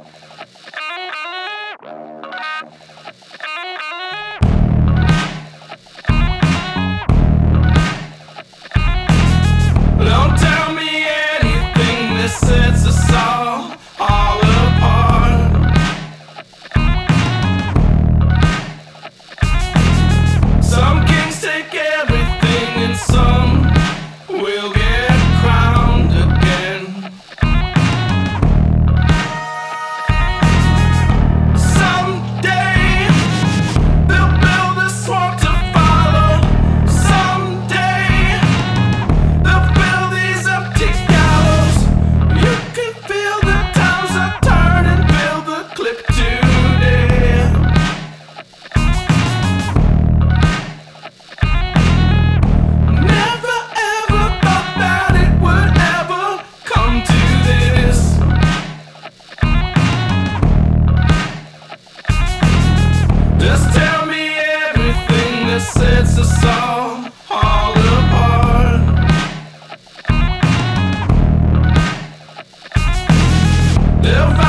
Don't tell me anything that sets us all, They'll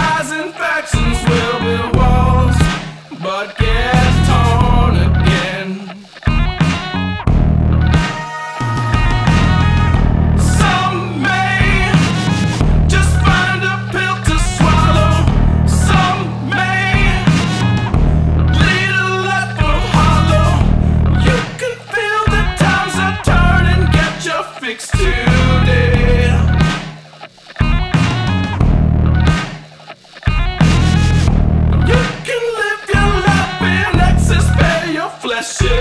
that shit.